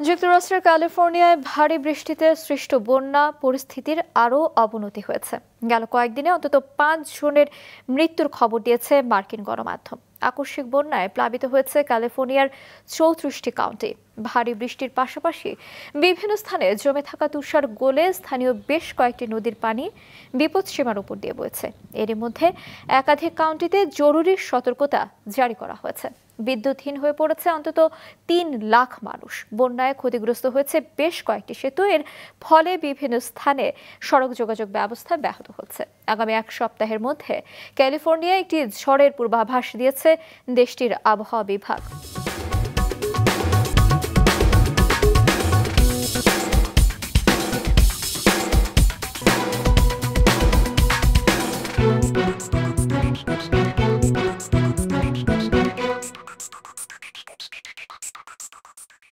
যুক্তরাষ্ট্রের ক্যালিফোর্নিয়ায় ভারী বৃষ্টিতে সৃষ্ট বন্যা পরিস্থিতির আরও অবনতি হয়েছে। গেল কয়েকদিনে অন্তত পাঁচ জনের মৃত্যুর খবর দিয়েছে মার্কিন গণমাধ্যম। আকস্মিক বন্যায় প্লাবিত হয়েছে ক্যালিফোর্নিয়ার চৌত্রিশটি কাউন্টি। ভারী বৃষ্টির পাশাপাশি বিভিন্ন স্থানে জমে থাকা তুষার গোলে স্থানীয় বেশ কয়েকটি নদীর পানি বিপদসীমার উপর দিয়ে বইছে। এরই মধ্যে একাধিক কাউন্টিতে জরুরি সতর্কতা জারি করা হয়েছে। বিদ্যুৎহীন হয়ে পড়েছে অন্তত তিন লাখ মানুষ। বন্যায় ক্ষতিগ্রস্ত হয়েছে বেশ কয়েকটি সেতু। এর ফলে বিভিন্ন স্থানে সড়ক যোগাযোগ ব্যবস্থা ব্যাহত হচ্ছে। আগামী এক সপ্তাহের মধ্যে ক্যালিফোর্নিয়া একটি ঝড়ের পূর্বাভাস দিয়েছে দেশটির আবহাওয়া বিভাগ।